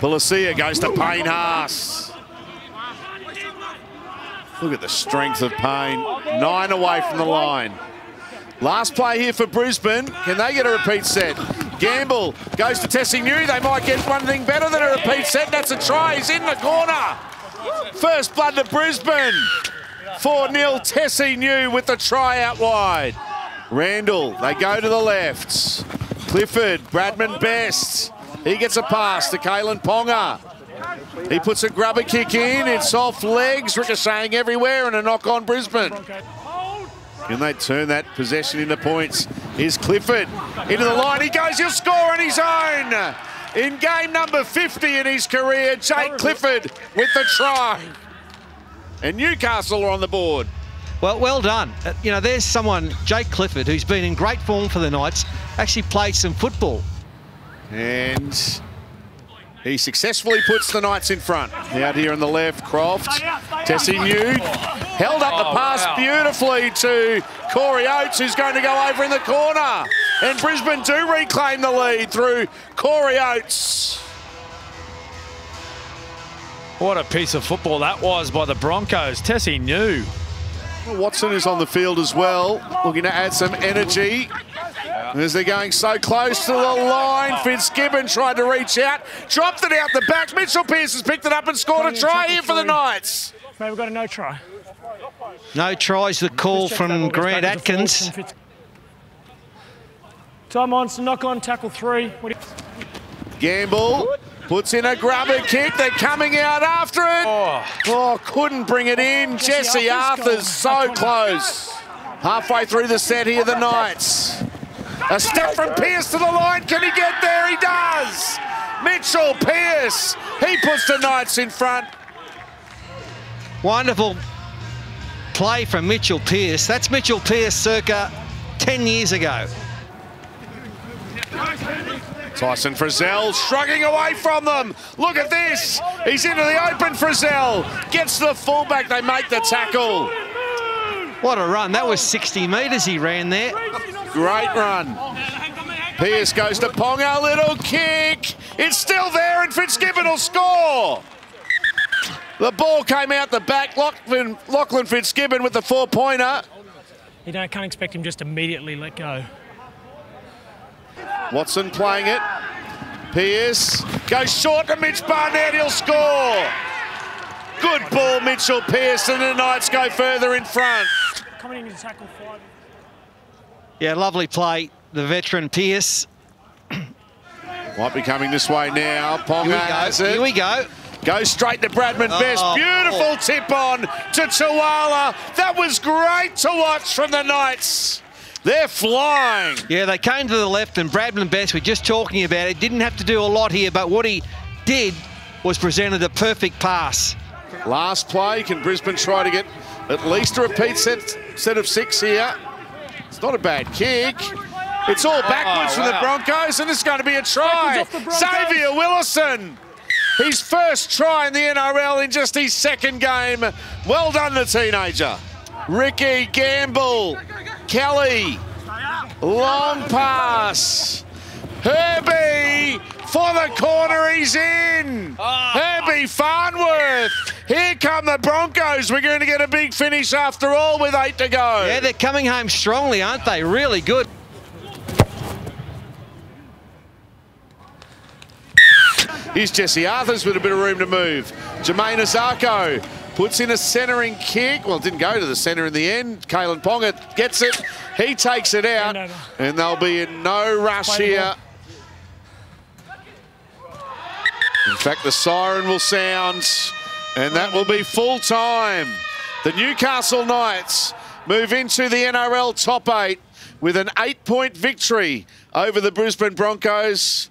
Palasia goes to Payne Haas. Look at the strength of Payne. Nine away from the line. Last play here for Brisbane. Can they get a repeat set? Gamble goes to Tesi Niu. They might get one thing better than a repeat set. That's a try. He's in the corner. First blood to Brisbane. 4-0 Tesi Niu with the try out wide. Randall, they go to the left. Clifford, Bradman Best. He gets a pass to Kalyn Ponga. He puts a grubber kick in. It's off legs, ricocheting everywhere, and a knock on Brisbane. Can they turn that possession into points? Here's Clifford into the line. He goes, he'll score on his own. In game number 50 in his career, Jake Clifford with the try. And Newcastle are on the board. Well, well done. Uh, you know, there's someone, Jake Clifford, who's been in great form for the Knights, actually played some football. And he successfully puts the Knights in front. Out here on the left, Croft. Tesi Niu held up the oh, pass beautifully to Corey Oates, who's going to go over in the corner. And Brisbane do reclaim the lead through Corey Oates. What a piece of football that was by the Broncos. Tesi Niu. Watson is on the field as well, looking to add some energy. As they're going so close to the line, Fitzgibbon tried to reach out, dropped it out the back. Mitchell Pearce has picked it up and scored a try here for the Knights. Mate, we've got a no try. No tries, the call from Grant Atkins. Time on, so knock on, tackle three. Gamble puts in a grubber kick. They're coming out after it. Oh, oh couldn't bring it in. Jesse, Jesse Arthars so close. Halfway through the set here, the Knights. A step from Pearce to the line. Can he get there? He does. Mitchell Pearce. He puts the Knights in front. Wonderful play from Mitchell Pearce. That's Mitchell Pearce circa 10 years ago. Tyson Frizell shrugging away from them. Look at this. He's into the open. Frizell gets the fullback. They make the tackle. What a run. That was 60 metres he ran there. Great run. Pearce goes to Ponga. Little kick. It's still there and Fitzgibbon will score. The ball came out the back. Lachlan, Lachlan Fitzgibbon with the four-pointer. You don't, can't expect him just immediately let go. Watson playing it. Pearce goes short to Mitch Barnett. He'll score. Good ball, Mitchell Pearce, and the Knights go further in front. Coming in to tackle five. Yeah, lovely play. The veteran Pearce. Might be coming this way now. Ponga has it. Here we go. Goes straight to Bradman oh, Best. Beautiful oh. tip on to Tuala. That was great to watch from the Knights. They're flying. Yeah, they came to the left and Bradman Best, we're just talking about it, didn't have to do a lot here, but what he did was presented a perfect pass. Last play, can Brisbane try to get at least a repeat set, set of six here? It's not a bad kick. It's all backwards oh, wow. from the Broncos, and it's going to be a try. Xavier Willison. His first try in the NRL in just his second game. Well done, the teenager. Ricky Gamble Kelly. Long pass. Herbie for the corner. He's in. Oh. Herbie Farnworth. Here come the Broncos. We're going to get a big finish after all with eight to go. Yeah, they're coming home strongly, aren't they? Really good. Here's Jesse Arthars with a bit of room to move. Jamayne Isaako Puts in a centering kick. Well, it didn't go to the centre in the end. Kalyn Ponga gets it. He takes it out. Yeah, no, no. And they'll be in no rush here. In fact, the siren will sound, and that will be full time. The Newcastle Knights move into the NRL top eight with an eight-point victory over the Brisbane Broncos.